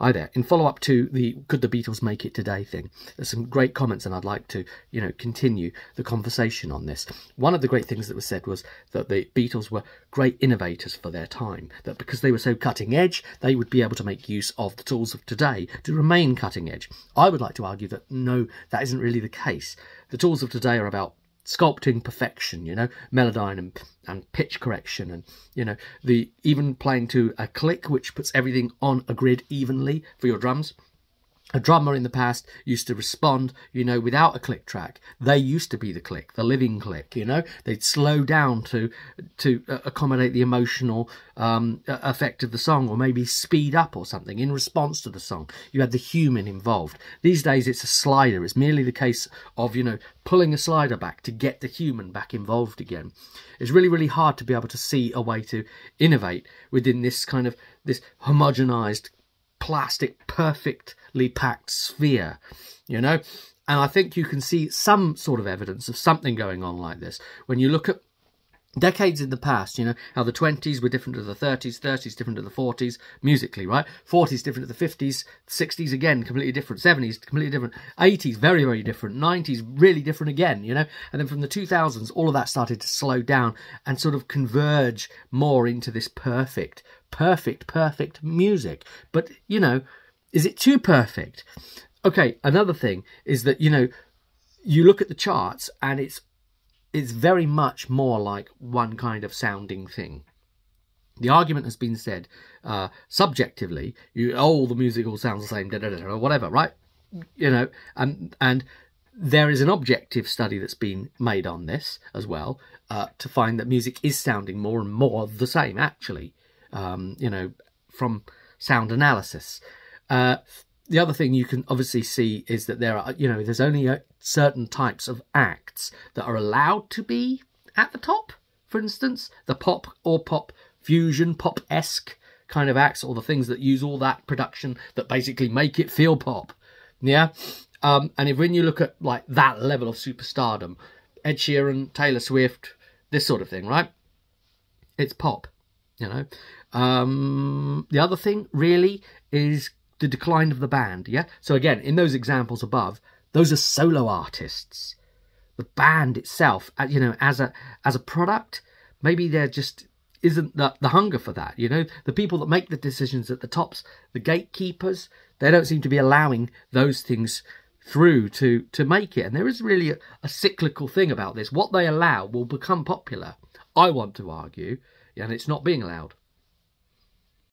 Hi there. In follow up to the could the Beatles make it today thing, there's some great comments, and I'd like to, you know, continue the conversation on this. One of the great things that was said was that the Beatles were great innovators for their time, that because they were so cutting edge, they would be able to make use of the tools of today to remain cutting edge. I would like to argue that no, that isn't really the case. The tools of today are about sculpting perfection, you know, melodyne and, and pitch correction and, you know, the even playing to a click which puts everything on a grid evenly for your drums a drummer in the past used to respond, you know, without a click track. They used to be the click, the living click, you know. They'd slow down to to uh, accommodate the emotional um, effect of the song, or maybe speed up or something in response to the song. You had the human involved. These days, it's a slider. It's merely the case of you know pulling a slider back to get the human back involved again. It's really really hard to be able to see a way to innovate within this kind of this homogenized plastic, perfectly packed sphere, you know? And I think you can see some sort of evidence of something going on like this when you look at decades in the past, you know, how the 20s were different to the 30s, 30s different to the 40s, musically, right? 40s different to the 50s, 60s again, completely different, 70s completely different, 80s very, very different, 90s really different again, you know? And then from the 2000s, all of that started to slow down and sort of converge more into this perfect, perfect, perfect music. But, you know, is it too perfect? Okay, another thing is that, you know, you look at the charts and it's it's very much more like one kind of sounding thing. The argument has been said uh, subjectively, you oh the music all sounds the same, da, da, da, or whatever, right? You know, and and there is an objective study that's been made on this as well uh, to find that music is sounding more and more the same actually um, you know, from sound analysis. Uh, the other thing you can obviously see is that there are, you know, there's only a, certain types of acts that are allowed to be at the top. For instance, the pop or pop fusion, pop esque kind of acts, or the things that use all that production that basically make it feel pop. Yeah. Um, and if when you look at like that level of superstardom, Ed Sheeran, Taylor Swift, this sort of thing, right? It's pop, you know. Um, the other thing really is the decline of the band. Yeah. So again, in those examples above, those are solo artists. The band itself, uh, you know, as a as a product, maybe there just isn't the, the hunger for that. You know, the people that make the decisions at the tops, the gatekeepers, they don't seem to be allowing those things through to to make it. And there is really a, a cyclical thing about this. What they allow will become popular. I want to argue, and it's not being allowed.